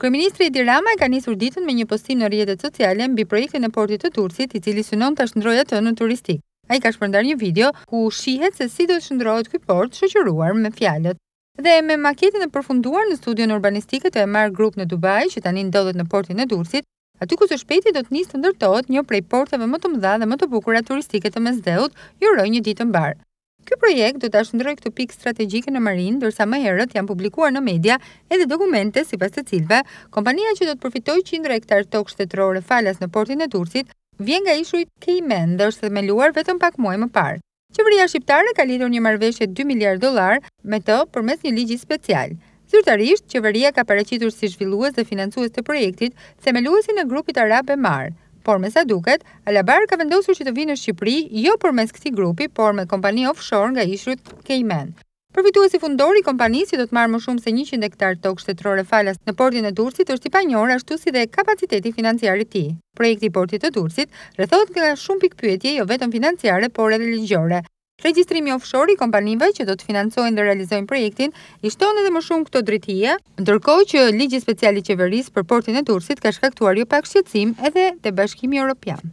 Kryeministri Edi Rama e ka nisur ditën me një postim në rrjetet sociale mbi projektin e portit të Durrësit, i cili synon ta shndërrojë atë në turistik. Ai ka shpërndarë një video ku shihet se si do të shndërrohet ky port, shoqëruar me fjalët. Dhe me maketin e përfunduar në studion urbanistike të Emaar Group në Dubai, që tani ndodhet në portin e Durrësit, aty ku së shpejti do të nisë të ndërtohet një prej porteve më të mëdha dhe më të bukura turistike të Mesdheut, ju uroj një ditë të mbarë. Ky projekt do ta shndërrojë këtë pikë strategjike në marinë, ndërsa më herët janë publikuar në media edhe dokumente sipas të cilëve, kompania që do të përfitojë qindra hektarë tokë shtetërore falas në portin e Durrësit, vjen nga ishujt Kejmen dhe është themeluar vetëm pak muaj më parë. Qeveria shqiptare ka lidhur një marrëveshje dy miliardë dollarë me të përmes një ligji special. Zyrtarisht, qeveria ka paraqitur si zhvillues dhe financues të projektit, themeluesin e grupit arab Emaar. Por me sa duket, Alabar ka vendosur që të vijë në Shqipëri jo përmes këtij grupi, por me kompani offshore nga ishujt Kejmen. Përfituesi fundor i kompanisë që do të marrë më shumë se njëqind hektarë tokë shtetërore falas në portin e Durrësit është i panjohur ashtu si dhe kapaciteti financiar i tij. Projekti i portit të Durrësit rrethohet nga shumë pikëpyetje jo vetëm financiare por edhe ligjore. Regjistrimi offshore i kompanive që do të financojnë dhe realizojnë projektin i shton edhe më shumë këto dritëhije, ndërkohë që ligji special i qeverisë për portin e Durrësit ka shkaktuar jo pak shqetësim edhe te Bashkimi Europian.